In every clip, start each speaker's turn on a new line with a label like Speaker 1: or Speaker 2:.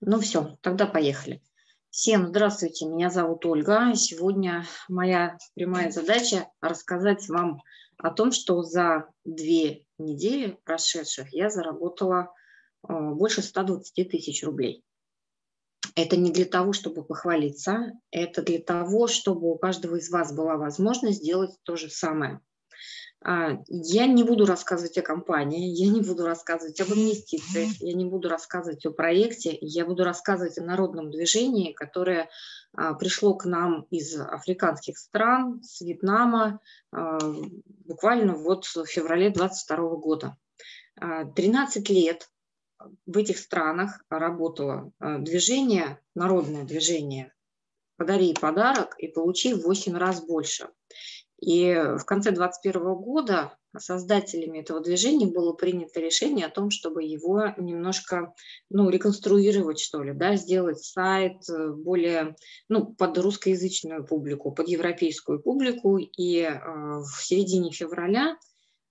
Speaker 1: Ну все, тогда поехали. Всем здравствуйте, меня зовут Ольга. Сегодня моя прямая задача рассказать вам о том, что за две недели прошедших я заработала э, больше 120 тысяч рублей. Это не для того, чтобы похвалиться, это для того, чтобы у каждого из вас была возможность сделать то же самое. А, я не буду рассказывать о компании, я не буду рассказывать об инвестициях, я не буду рассказывать о проекте, я буду рассказывать о народном движении, которое а, пришло к нам из африканских стран, с Вьетнама, а, буквально вот в феврале 2022 года. 13 лет в этих странах работало движение, народное движение «Подари подарок и получи в 8 раз больше». И в конце 2021 года создателями этого движения было принято решение о том, чтобы его немножко ну, реконструировать, что ли, да, сделать сайт э, более ну, под русскоязычную публику, под европейскую публику. И э, в середине февраля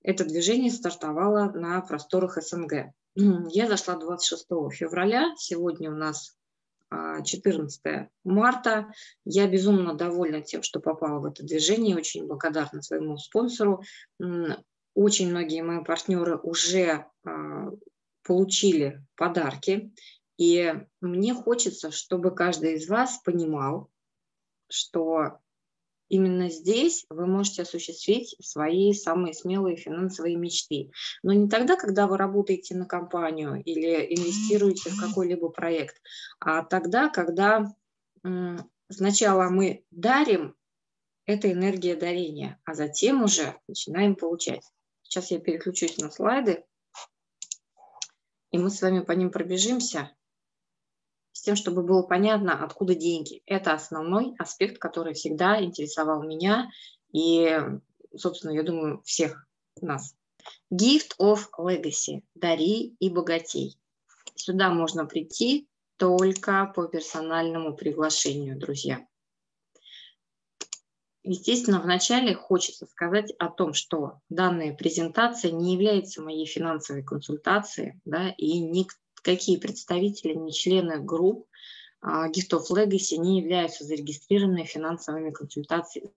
Speaker 1: это движение стартовало на просторах СНГ. Я зашла 26 февраля, сегодня у нас 14 марта. Я безумно довольна тем, что попала в это движение, очень благодарна своему спонсору. Очень многие мои партнеры уже а, получили подарки, и мне хочется, чтобы каждый из вас понимал, что именно здесь вы можете осуществить свои самые смелые финансовые мечты. Но не тогда, когда вы работаете на компанию или инвестируете в какой-либо проект, а тогда, когда сначала мы дарим, это энергия дарения, а затем уже начинаем получать. Сейчас я переключусь на слайды, и мы с вами по ним пробежимся с тем, чтобы было понятно, откуда деньги. Это основной аспект, который всегда интересовал меня и, собственно, я думаю, всех нас. Gift of Legacy. Дари и богатей. Сюда можно прийти только по персональному приглашению, друзья. Естественно, вначале хочется сказать о том, что данная презентация не является моей финансовой консультацией, да, и никто какие представители, не члены групп Gift of Legacy не являются зарегистрированными финансовыми консультантами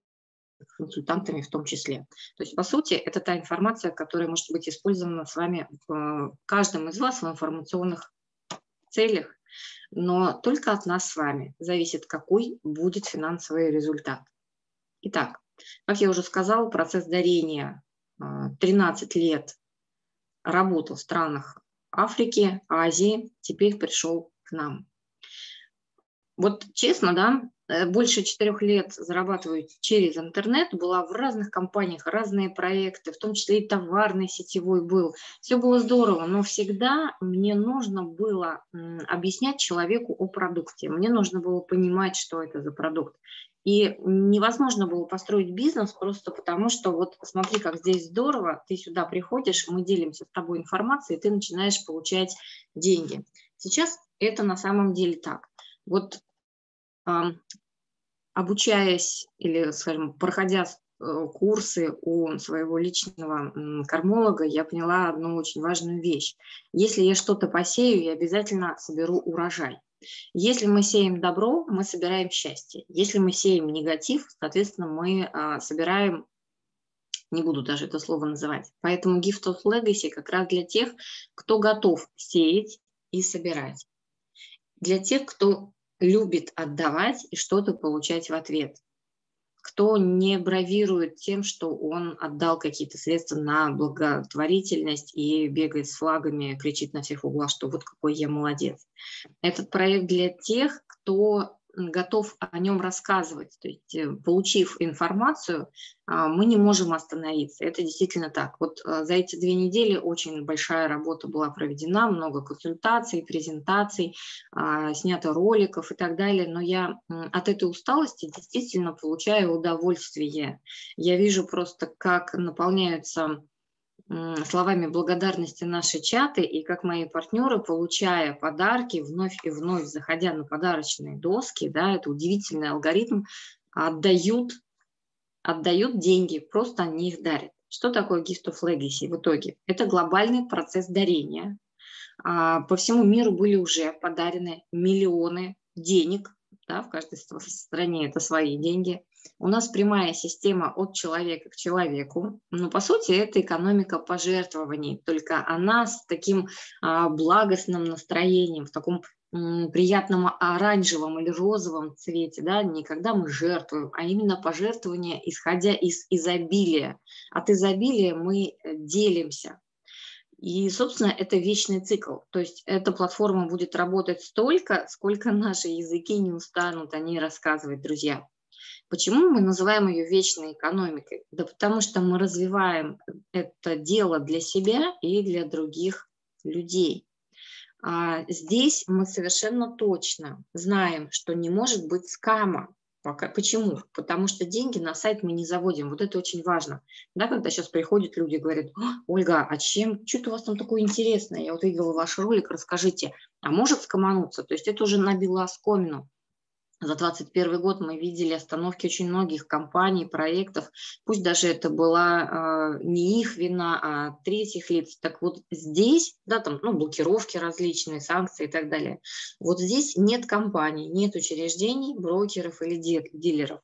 Speaker 1: в том числе. То есть, по сути, это та информация, которая может быть использована с вами в каждом из вас в информационных целях, но только от нас с вами зависит, какой будет финансовый результат. Итак, как я уже сказала, процесс дарения 13 лет работал в странах Африки, Азии, теперь пришел к нам. Вот честно, да, больше четырех лет зарабатываю через интернет, была в разных компаниях, разные проекты, в том числе и товарный сетевой был. Все было здорово, но всегда мне нужно было объяснять человеку о продукте. Мне нужно было понимать, что это за продукт. И невозможно было построить бизнес просто потому, что вот смотри, как здесь здорово, ты сюда приходишь, мы делимся с тобой информацией, и ты начинаешь получать деньги. Сейчас это на самом деле так. Вот э, обучаясь или, скажем, проходя э, курсы у своего личного кармолога, я поняла одну очень важную вещь. Если я что-то посею, я обязательно соберу урожай. Если мы сеем добро, мы собираем счастье. Если мы сеем негатив, соответственно, мы а, собираем не буду даже это слово называть. Поэтому Gift of Legacy как раз для тех, кто готов сеять и собирать. Для тех, кто любит отдавать и что-то получать в ответ кто не бравирует тем, что он отдал какие-то средства на благотворительность и бегает с флагами, кричит на всех углах, что вот какой я молодец. Этот проект для тех, кто готов о нем рассказывать. То есть, э, получив информацию, а, мы не можем остановиться. Это действительно так. Вот э, за эти две недели очень большая работа была проведена, много консультаций, презентаций, а, снято роликов и так далее. Но я от этой усталости действительно получаю удовольствие. Я вижу просто, как наполняются словами благодарности наши чаты, и как мои партнеры, получая подарки, вновь и вновь заходя на подарочные доски, да, это удивительный алгоритм, отдают, отдают деньги, просто они их дарят. Что такое Gift of Legacy в итоге? Это глобальный процесс дарения, А, по всему миру были уже подарены миллионы денег, да, в каждой стране это свои деньги. У нас прямая система от человека к человеку. Но, по сути, это экономика пожертвований, только она с таким а, благостным настроением, в таком приятном оранжевом или розовом цвете, да, не когда мы жертвуем, а именно пожертвование, исходя из изобилия. От изобилия мы э, делимся. И, собственно, это вечный цикл. То есть эта платформа будет работать столько, сколько наши языки не устанут о ней рассказывать, друзья. Почему мы называем ее вечной экономикой? Да потому что мы развиваем это дело для себя и для других людей. А здесь мы совершенно точно знаем, что не может быть скама. Почему? Потому что деньги на сайт мы не заводим. Вот это очень важно. Да, когда сейчас приходят люди и говорят, Ольга, а чем, что-то у вас там такое интересное? Я вот видела ваш ролик, расскажите. А может скомануться? То есть это уже набило оскомину. За 2021 год мы видели остановки очень многих компаний, проектов, пусть даже это была э, не их вина, а третьих лиц. Так вот здесь, да, там, ну, блокировки различные, санкции и так далее. Вот здесь нет компаний, нет учреждений, брокеров или дилеров.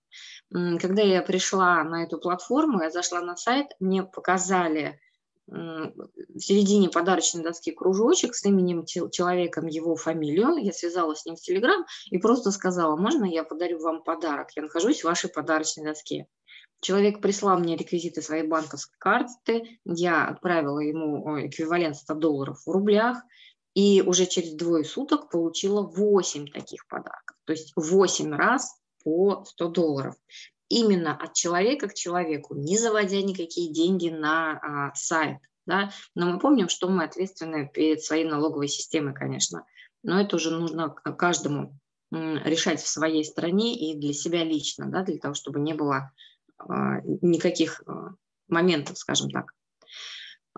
Speaker 1: Когда я пришла на эту платформу, я зашла на сайт, мне показали в середине подарочной доски кружочек с именем человека, его фамилию. Я связалась с ним в Телеграм и просто сказала, можно я подарю вам подарок? Я нахожусь в вашей подарочной доске. Человек прислал мне реквизиты своей банковской карты, я отправила ему эквивалент 100 долларов в рублях, и уже через двое суток получила 8 таких подарков. То есть 8 раз по 100 долларов именно от человека к человеку, не заводя никакие деньги на а, сайт. Да? Но мы помним, что мы ответственны перед своей налоговой системой, конечно. Но это уже нужно каждому решать в своей стране и для себя лично, да, для того, чтобы не было а, никаких а, моментов, скажем так.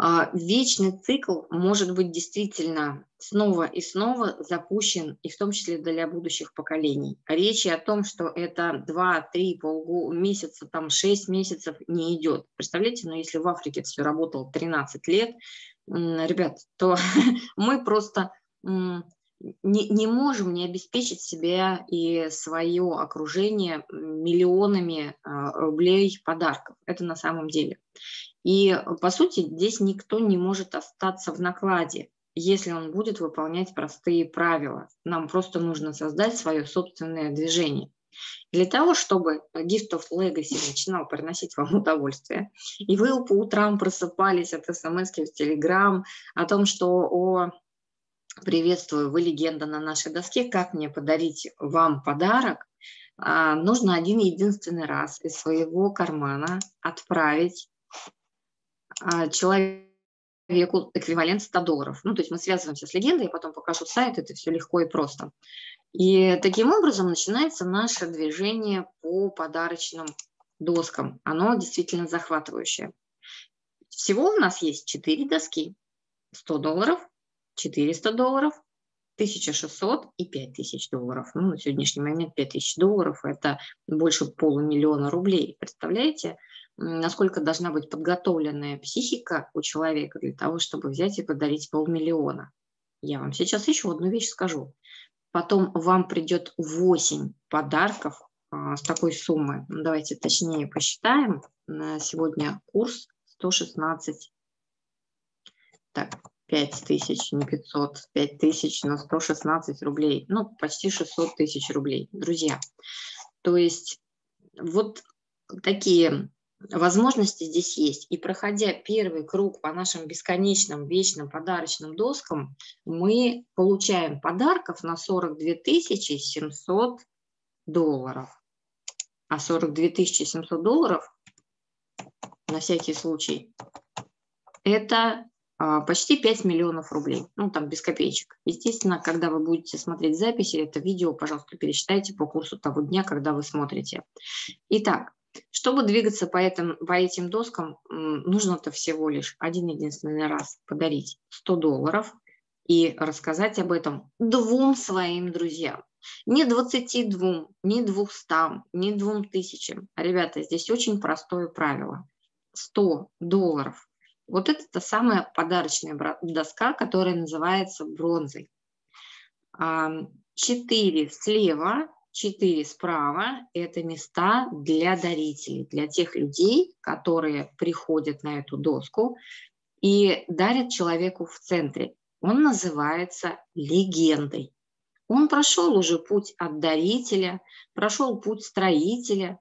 Speaker 1: А, вечный цикл может быть действительно снова и снова запущен, и в том числе для будущих поколений. Речи о том, что это 2-3 полмесяца, там 6 месяцев не идет. Представляете, но ну, если в Африке все работало 13 лет, ребят, то мы просто не, не можем не обеспечить себя и свое окружение миллионами а, рублей подарков. Это на самом деле. И, по сути, здесь никто не может остаться в накладе, если он будет выполнять простые правила. Нам просто нужно создать свое собственное движение. Для того, чтобы Gift of Legacy начинал приносить вам удовольствие, и вы по утрам просыпались от смс в Telegram о том, что о приветствую, вы легенда на нашей доске, как мне подарить вам подарок, а, нужно один единственный раз из своего кармана отправить а, человеку эквивалент 100 долларов. Ну, то есть мы связываемся с легендой, я потом покажу сайт, это все легко и просто. И таким образом начинается наше движение по подарочным доскам. Оно действительно захватывающее. Всего у нас есть 4 доски. 100 долларов, 400 долларов, 1600 и 5000 долларов. Ну, на сегодняшний момент 5000 долларов – это больше полумиллиона рублей. Представляете, насколько должна быть подготовленная психика у человека для того, чтобы взять и подарить полмиллиона? Я вам сейчас еще одну вещь скажу. Потом вам придет 8 подарков а, с такой суммы. Ну, давайте точнее посчитаем. На сегодня курс 116. Так, 5 тысяч, не 500, 5 тысяч на 116 рублей, ну, почти 600 тысяч рублей, друзья. То есть вот такие возможности здесь есть. И проходя первый круг по нашим бесконечным, вечным подарочным доскам, мы получаем подарков на 42 700 долларов. А 42 700 долларов, на всякий случай, это почти 5 миллионов рублей, ну там без копеечек. Естественно, когда вы будете смотреть записи, это видео, пожалуйста, пересчитайте по курсу того дня, когда вы смотрите. Итак, чтобы двигаться по этим, по этим доскам, нужно-то всего лишь один единственный раз подарить 100 долларов и рассказать об этом двум своим друзьям. Не 22, не 200, не 2000. Ребята, здесь очень простое правило. 100 долларов Вот это та самая подарочная доска, которая называется бронзой. Четыре слева, четыре справа – это места для дарителей, для тех людей, которые приходят на эту доску и дарят человеку в центре. Он называется легендой. Он прошел уже путь от дарителя, прошел путь строителя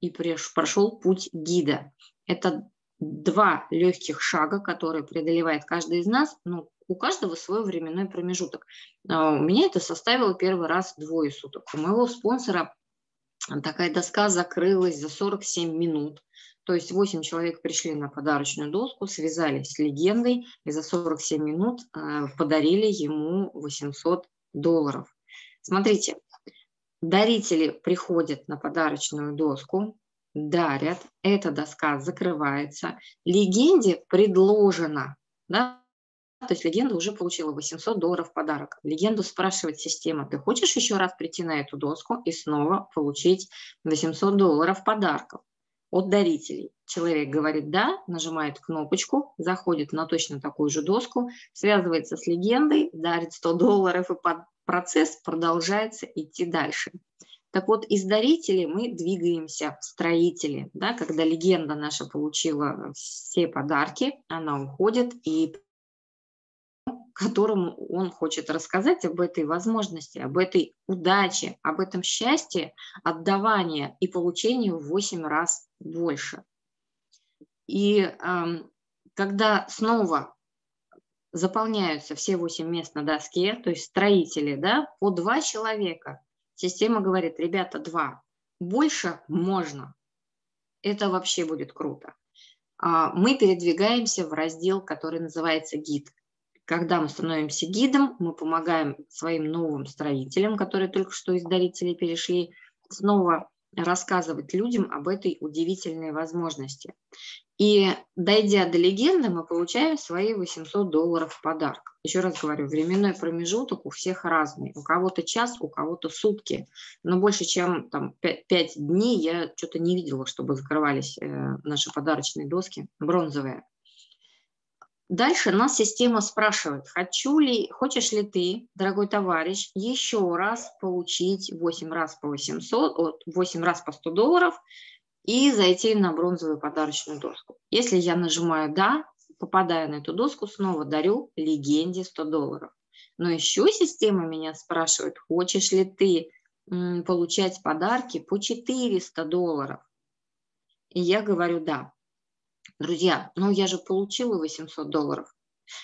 Speaker 1: и прошел путь гида. Это два легких шага, которые преодолевает каждый из нас, ну, у каждого свой временной промежуток. А у меня это составило первый раз двое суток. У моего спонсора такая доска закрылась за 47 минут. То есть 8 человек пришли на подарочную доску, связались с легендой и за 47 минут э, подарили ему 800 долларов. Смотрите, дарители приходят на подарочную доску, дарят, эта доска закрывается, легенде предложено, да, то есть легенда уже получила 800 долларов подарок. Легенду спрашивает система, ты хочешь еще раз прийти на эту доску и снова получить 800 долларов подарков от дарителей? Человек говорит «да», нажимает кнопочку, заходит на точно такую же доску, связывается с легендой, дарит 100 долларов и процесс продолжается идти дальше. Так вот, из дарителей мы двигаемся в строители. Да, когда легенда наша получила все подарки, она уходит, и которому он хочет рассказать об этой возможности, об этой удаче, об этом счастье, отдавания и получению в 8 раз больше. И э, когда снова заполняются все 8 мест на доске, то есть строители, да, по два человека. Система говорит, ребята, два. Больше можно. Это вообще будет круто. А, мы передвигаемся в раздел, который называется гид. Когда мы становимся гидом, мы помогаем своим новым строителям, которые только что из дарителей перешли, снова рассказывать людям об этой удивительной возможности. И дойдя до легенды, мы получаем свои 800 долларов в подарок. Еще раз говорю, временной промежуток у всех разный. У кого-то час, у кого-то сутки. Но больше, чем там, 5, 5 дней я что-то не видела, чтобы закрывались э, наши подарочные доски бронзовые. Дальше нас система спрашивает, хочу ли, хочешь ли ты, дорогой товарищ, еще раз получить 8 раз по 800, 8 раз по 100 долларов и зайти на бронзовую подарочную доску. Если я нажимаю «Да», попадаю на эту доску, снова дарю легенде 100 долларов. Но еще система меня спрашивает, хочешь ли ты получать подарки по 400 долларов? И я говорю «Да». Друзья, ну я же получила 800 долларов.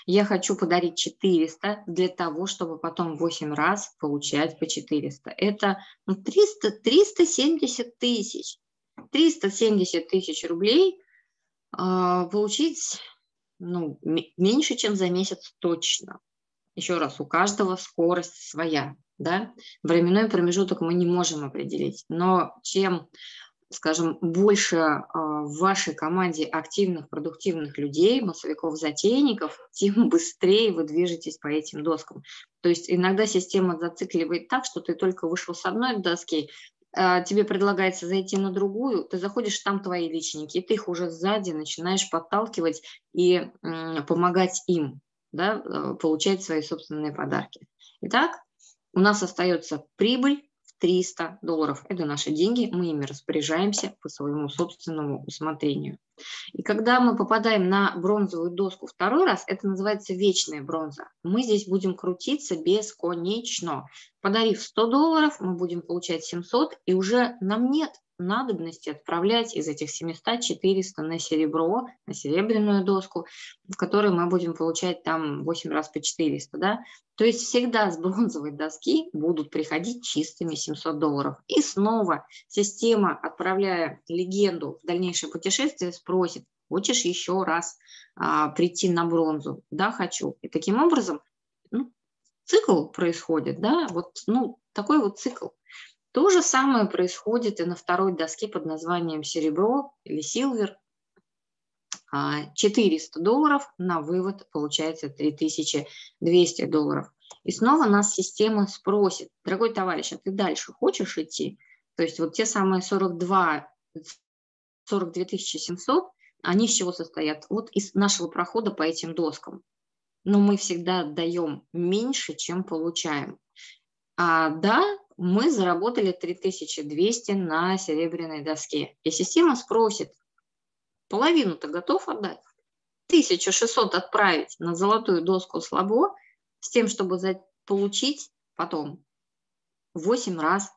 Speaker 1: Я хочу подарить 400 для того, чтобы потом 8 раз получать по 400. Это 300, ну, 370 тысяч. 370 тысяч рублей э, получить ну, меньше, чем за месяц точно. Еще раз, у каждого скорость своя. Да? Временной промежуток мы не можем определить. Но чем скажем, больше а, в вашей команде активных, продуктивных людей, массовиков-затейников, тем быстрее вы движетесь по этим доскам. То есть иногда система зацикливает так, что ты только вышел с одной доски, а, тебе предлагается зайти на другую, ты заходишь, там твои личники, и ты их уже сзади начинаешь подталкивать и помогать им да, а, получать свои собственные подарки. Итак, у нас остается прибыль, 300 долларов. Это наши деньги, мы ими распоряжаемся по своему собственному усмотрению. И когда мы попадаем на бронзовую доску второй раз, это называется вечная бронза. Мы здесь будем крутиться бесконечно. Подарив 100 долларов, мы будем получать 700, и уже нам нет надобности отправлять из этих 700 400 на серебро, на серебряную доску, в которой мы будем получать там 8 раз по 400, да. То есть всегда с бронзовой доски будут приходить чистыми 700 долларов. И снова система, отправляя легенду в дальнейшее путешествие, спросит, хочешь еще раз а, прийти на бронзу? Да, хочу. И таким образом ну, цикл происходит, да, вот, ну, такой вот цикл. То же самое происходит и на второй доске под названием «Серебро» или «Силвер». 400 а, долларов на вывод получается 3200 долларов. И снова нас система спросит, дорогой товарищ, а ты дальше хочешь идти? То есть вот те самые 42, 42 700 Они из чего состоят? Вот из нашего прохода по этим доскам. Но мы всегда даем меньше, чем получаем. А, да, мы заработали 3200 на серебряной доске. И система спросит, половину ты готов отдать? 1600 отправить на золотую доску слабо, с тем, чтобы получить потом 8 раз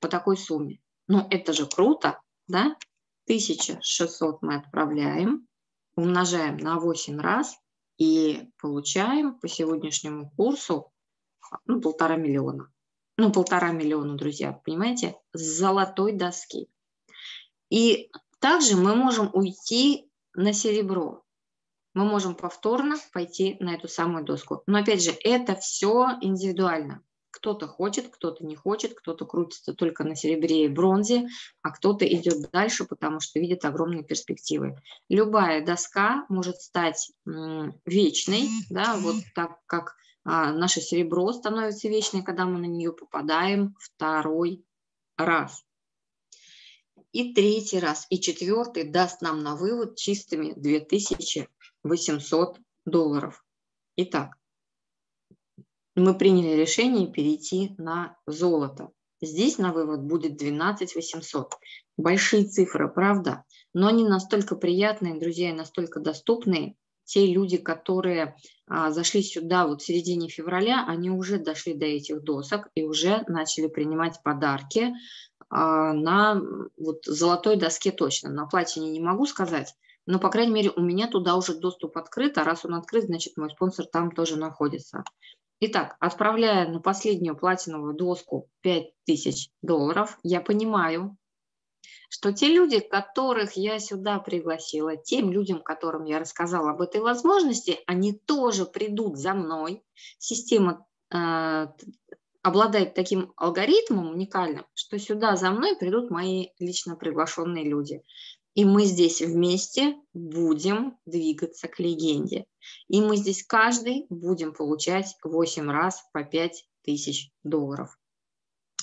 Speaker 1: по такой сумме. Ну, это же круто, да? 1600 мы отправляем, умножаем на 8 раз и получаем по сегодняшнему курсу ну, полтора миллиона. Ну, полтора миллиона, друзья, понимаете, с золотой доски. И также мы можем уйти на серебро. Мы можем повторно пойти на эту самую доску. Но опять же, это все индивидуально. Кто-то хочет, кто-то не хочет, кто-то крутится только на серебре и бронзе, а кто-то идет дальше, потому что видит огромные перспективы. Любая доска может стать вечной, да, вот так как а, наше серебро становится вечной, когда мы на нее попадаем второй раз. И третий раз, и четвертый даст нам на вывод чистыми 2800 долларов. Итак, мы приняли решение перейти на золото. Здесь на вывод будет 12 800. Большие цифры, правда, но они настолько приятные, друзья, и настолько доступные. Те люди, которые а, зашли сюда вот в середине февраля, они уже дошли до этих досок и уже начали принимать подарки а, на вот золотой доске точно. На платине не могу сказать, но, по крайней мере, у меня туда уже доступ открыт, а раз он открыт, значит, мой спонсор там тоже находится. Итак, отправляя на последнюю платиновую доску 5000 долларов, я понимаю, что те люди, которых я сюда пригласила, тем людям, которым я рассказала об этой возможности, они тоже придут за мной. Система э, обладает таким алгоритмом уникальным, что сюда за мной придут мои лично приглашенные люди. И мы здесь вместе будем двигаться к легенде. И мы здесь каждый будем получать 8 раз по 5 тысяч долларов.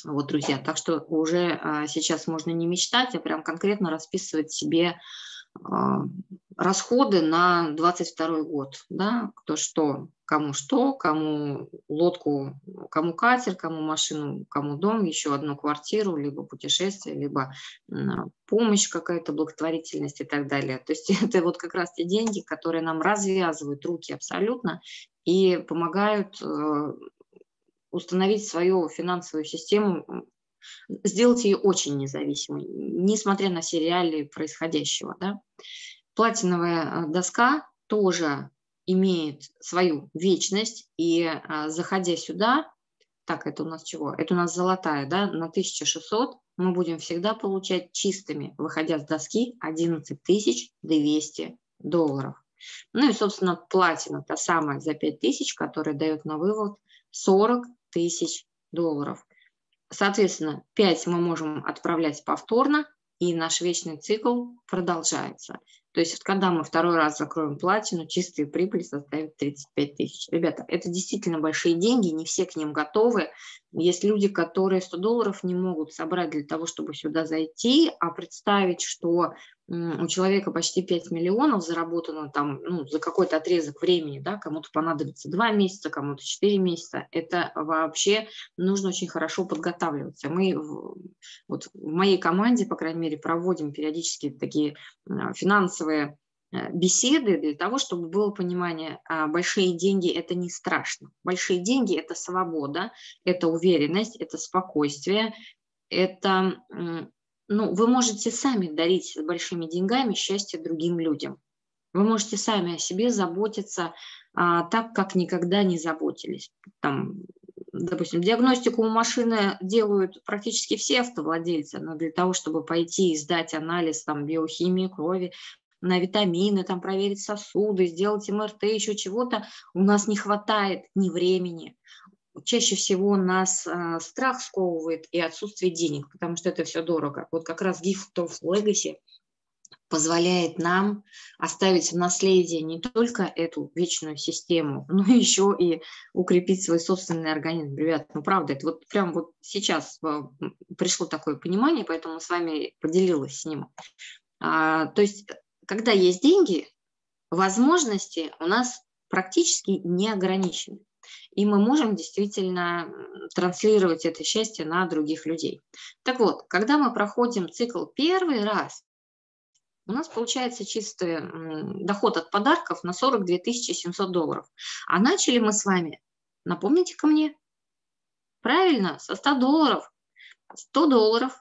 Speaker 1: Вот, друзья, так что уже а, сейчас можно не мечтать, а прям конкретно расписывать себе а, расходы на 22 год, да, кто что, кому что, кому лодку, кому катер, кому машину, кому дом, еще одну квартиру, либо путешествие, либо помощь какая-то, благотворительность и так далее. То есть это вот как раз те деньги, которые нам развязывают руки абсолютно и помогают э, установить свою финансовую систему, сделать ее очень независимой, несмотря на все реалии происходящего. Да? Платиновая э, доска тоже имеет свою вечность, и а, заходя сюда, так, это у нас чего? Это у нас золотая, да, на 1600 мы будем всегда получать чистыми, выходя с доски, 11 200 долларов. Ну и, собственно, платина, та самая за 5000, которая дает на вывод 40 тысяч долларов. Соответственно, 5 мы можем отправлять повторно, и наш вечный цикл продолжается. То есть, когда мы второй раз закроем платину, чистая прибыль составит 35 тысяч. Ребята, это действительно большие деньги, не все к ним готовы. Есть люди, которые 100 долларов не могут собрать для того, чтобы сюда зайти, а представить, что у человека почти 5 миллионов заработано там ну, за какой-то отрезок времени, да, кому-то понадобится 2 месяца, кому-то 4 месяца, это вообще нужно очень хорошо подготавливаться. Мы вот в моей команде, по крайней мере, проводим периодически такие финансовые э, беседы для того, чтобы было понимание, а большие деньги – это не страшно. Большие деньги – это свобода, это уверенность, это спокойствие, это ну, вы можете сами дарить большими деньгами счастье другим людям. Вы можете сами о себе заботиться а, так, как никогда не заботились. Там, допустим, диагностику машины делают практически все автовладельцы, но для того, чтобы пойти и сдать анализ там, биохимии крови, на витамины, там, проверить сосуды, сделать МРТ, еще чего-то, у нас не хватает ни времени, чаще всего нас э, страх сковывает и отсутствие денег, потому что это все дорого. Вот как раз Gift of Legacy позволяет нам оставить в наследие не только эту вечную систему, но еще и укрепить свой собственный организм. Ребят, ну правда, это вот прям вот сейчас пришло такое понимание, поэтому с вами поделилась с ним. А, то есть, когда есть деньги, возможности у нас практически не ограничены. И мы можем действительно транслировать это счастье на других людей. Так вот, когда мы проходим цикл первый раз, у нас получается чистый доход от подарков на 42 700 долларов. А начали мы с вами, напомните ко мне, правильно, со 100 долларов. 100 долларов,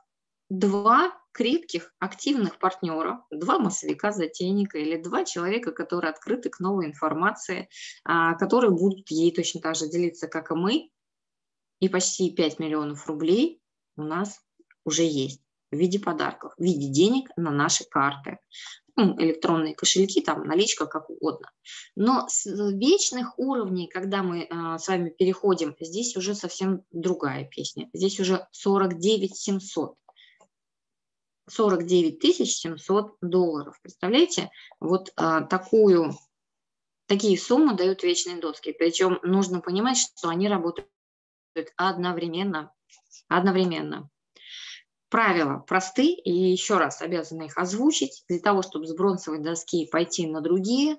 Speaker 1: два крепких, активных партнера, два массовика-затейника или два человека, которые открыты к новой информации, а, которые будут ей точно так же делиться, как и мы, и почти 5 миллионов рублей у нас уже есть в виде подарков, в виде денег на наши карты. Ну, электронные кошельки, там наличка, как угодно. Но с вечных уровней, когда мы э, с вами переходим, здесь уже совсем другая песня. Здесь уже 49 700. 49 700 долларов. Представляете, вот а, такую, такие суммы дают вечные доски. Причем нужно понимать, что они работают одновременно. Одновременно. Правила просты, и еще раз обязаны их озвучить. Для того, чтобы с бронзовой доски пойти на другие,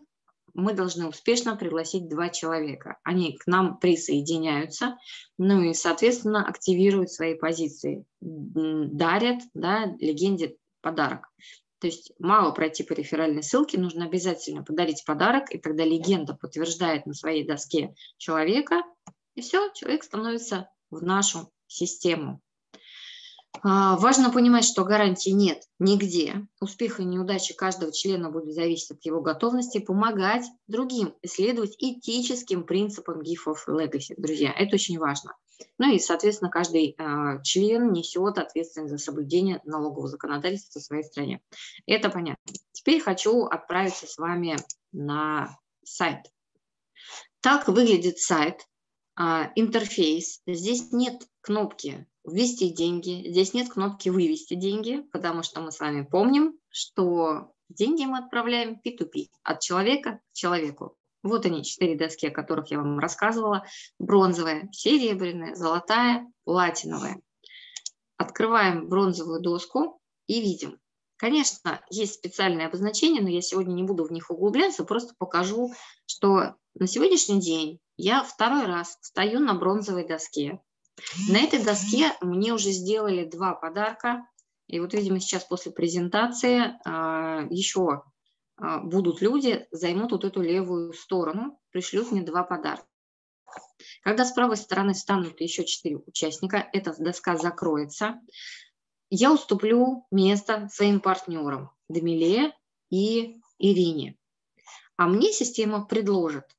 Speaker 1: мы должны успешно пригласить два человека. Они к нам присоединяются, ну и, соответственно, активируют свои позиции, дарят да, легенде подарок. То есть мало пройти по реферальной ссылке, нужно обязательно подарить подарок, и тогда легенда подтверждает на своей доске человека, и все, человек становится в нашу систему. А, важно понимать, что гарантии нет нигде. Успех и неудача каждого члена будут зависеть от его готовности помогать другим, исследовать этическим принципам GIF of Legacy. Друзья, это очень важно. Ну и, соответственно, каждый э, член несет ответственность за соблюдение налогового законодательства в своей стране. Это понятно. Теперь хочу отправиться с вами на сайт. Так выглядит сайт, э, интерфейс. Здесь нет кнопки ввести деньги. Здесь нет кнопки вывести деньги, потому что мы с вами помним, что деньги мы отправляем P2P, от человека к человеку. Вот они, четыре доски, о которых я вам рассказывала. Бронзовая, серебряная, золотая, платиновая. Открываем бронзовую доску и видим. Конечно, есть специальные обозначения, но я сегодня не буду в них углубляться, просто покажу, что на сегодняшний день я второй раз стою на бронзовой доске. На этой доске мне уже сделали два подарка. И вот, видимо, сейчас после презентации а, еще а, будут люди, займут вот эту левую сторону, пришлют мне два подарка. Когда с правой стороны станут еще четыре участника, эта доска закроется. Я уступлю место своим партнерам Демиле и Ирине. А мне система предложит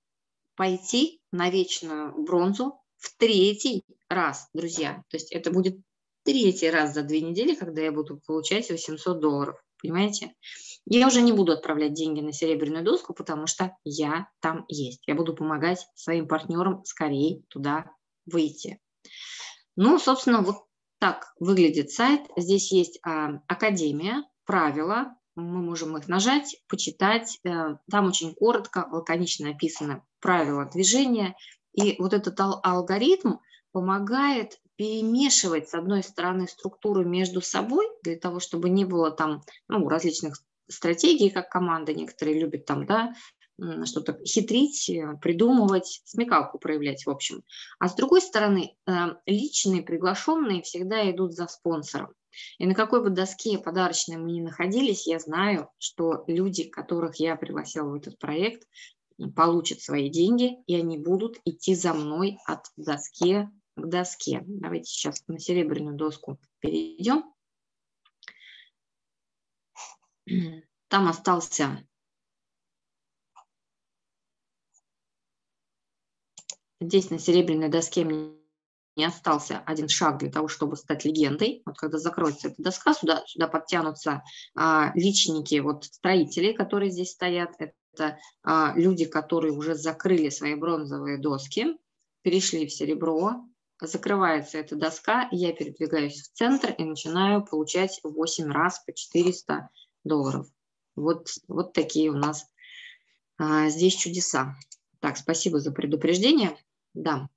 Speaker 1: пойти на вечную бронзу в третий раз, друзья. То есть это будет третий раз за две недели, когда я буду получать 800 долларов. Понимаете? Я уже не буду отправлять деньги на серебряную доску, потому что я там есть. Я буду помогать своим партнерам скорее туда выйти. Ну, собственно, вот так выглядит сайт. Здесь есть а, академия, правила. Мы можем их нажать, почитать. А, там очень коротко, лаконично описаны правила движения. И вот этот ал алгоритм помогает перемешивать, с одной стороны, структуры между собой, для того, чтобы не было там ну, различных стратегий, как команда, некоторые любят там, да, что-то хитрить, э, придумывать, смекалку проявлять, в общем. А с другой стороны, э, личные приглашенные всегда идут за спонсором. И на какой бы доске подарочной мы ни находились, я знаю, что люди, которых я пригласила в этот проект, получат свои деньги, и они будут идти за мной от доски к доске. Давайте сейчас на серебряную доску перейдем. Там остался здесь на серебряной доске мне не остался один шаг для того, чтобы стать легендой. Вот когда закроется эта доска, сюда, сюда подтянутся а, личники вот строителей, которые здесь стоят. Это а, люди, которые уже закрыли свои бронзовые доски, перешли в серебро, закрывается эта доска, я передвигаюсь в центр и начинаю получать 8 раз по 400 долларов. Вот, вот такие у нас а, здесь чудеса. Так, спасибо за предупреждение. Да.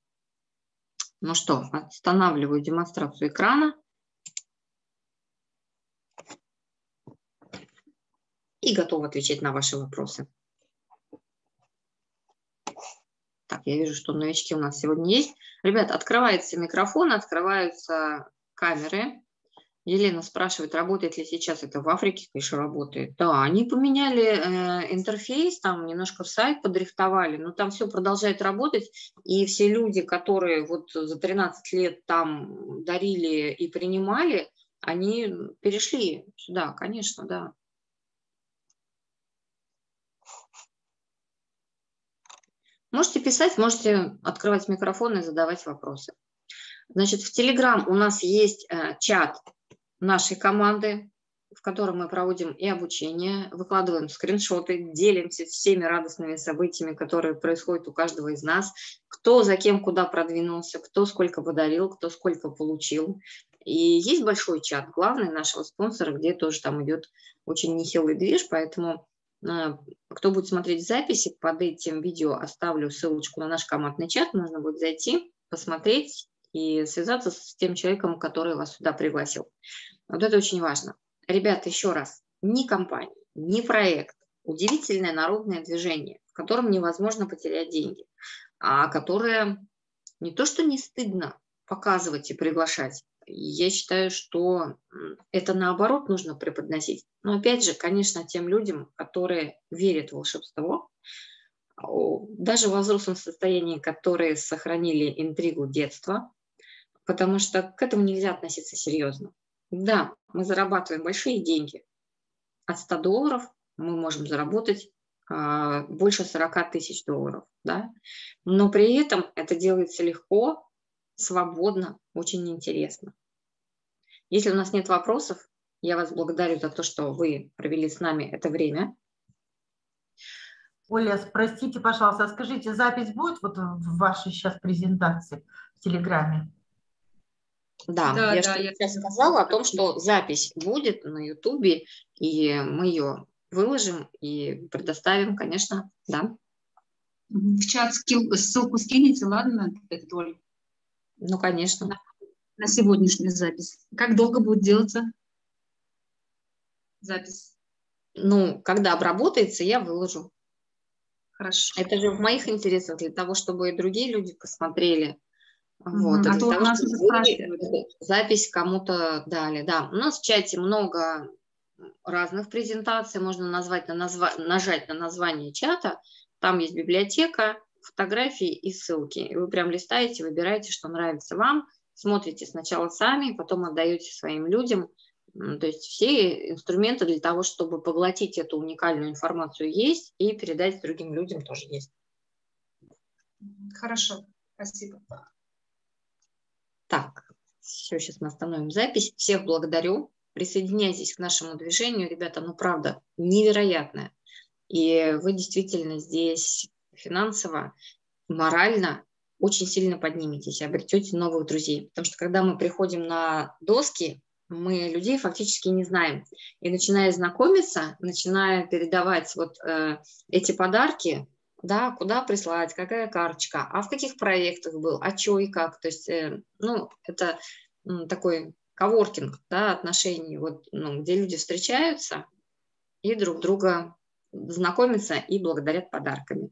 Speaker 1: Ну что, останавливаю демонстрацию экрана. и готова отвечать на ваши вопросы. Так, я вижу, что новички у нас сегодня есть. Ребят, открывается микрофон, открываются камеры. Елена спрашивает, работает ли сейчас это в Африке, конечно, работает. Да, они поменяли э, интерфейс, там немножко сайт подрихтовали, но там все продолжает работать, и все люди, которые вот за 13 лет там дарили и принимали, они перешли сюда, конечно, да. Можете писать, можете открывать микрофон и задавать вопросы. Значит, в Telegram у нас есть э, чат нашей команды, в котором мы проводим и обучение, выкладываем скриншоты, делимся всеми радостными событиями, которые происходят у каждого из нас, кто за кем куда продвинулся, кто сколько подарил, кто сколько получил. И есть большой чат, главный нашего спонсора, где тоже там идет очень нехилый движ, поэтому кто будет смотреть записи, под этим видео оставлю ссылочку на наш командный чат, можно будет зайти, посмотреть и связаться с тем человеком, который вас сюда пригласил. Вот это очень важно. Ребята, еще раз, ни компания, ни проект, удивительное народное движение, в котором невозможно потерять деньги, а которое не то, что не стыдно показывать и приглашать, я считаю, что это наоборот нужно преподносить. Но опять же, конечно, тем людям, которые верят в волшебство, даже в взрослом состоянии, которые сохранили интригу детства, потому что к этому нельзя относиться серьезно. Да, мы зарабатываем большие деньги. От 100 долларов мы можем заработать а, больше 40 тысяч долларов. Да? Но при этом это делается легко, свободно, очень интересно. Если у нас нет вопросов, я вас благодарю за то, что вы провели с нами это время.
Speaker 2: Оля, простите, пожалуйста, скажите, запись будет вот в вашей сейчас презентации в Телеграме?
Speaker 1: Да, да я да, я сейчас сказала о том, что запись будет на Ютубе, и мы ее выложим и предоставим, конечно, да.
Speaker 3: В чат ссылку скинете, ладно, Оль?
Speaker 1: Ну, конечно.
Speaker 3: На, на сегодняшнюю запись. Как долго будет делаться запись?
Speaker 1: Ну, когда обработается, я выложу.
Speaker 3: Хорошо.
Speaker 1: Это же в моих интересах, для того, чтобы и другие люди посмотрели,
Speaker 3: вот, а то того, нас
Speaker 1: запись кому-то дали. Да, у нас в чате много разных презентаций, можно назвать на назва... нажать на название чата, там есть библиотека, фотографии и ссылки. И вы прям листаете, выбираете, что нравится вам, смотрите сначала сами, потом отдаете своим людям. То есть все инструменты для того, чтобы поглотить эту уникальную информацию есть и передать другим людям тоже есть.
Speaker 3: Хорошо, спасибо.
Speaker 1: Так, все, сейчас мы остановим запись. Всех благодарю. Присоединяйтесь к нашему движению. Ребята, ну правда, невероятное. И вы действительно здесь финансово, морально очень сильно подниметесь, обретете новых друзей. Потому что когда мы приходим на доски, мы людей фактически не знаем. И начиная знакомиться, начиная передавать вот э, эти подарки, да, куда прислать, какая карточка, а в каких проектах был, а что и как. То есть, э, ну, это такой коворкинг, да, отношений, вот, ну, где люди встречаются и друг друга знакомятся и благодарят подарками.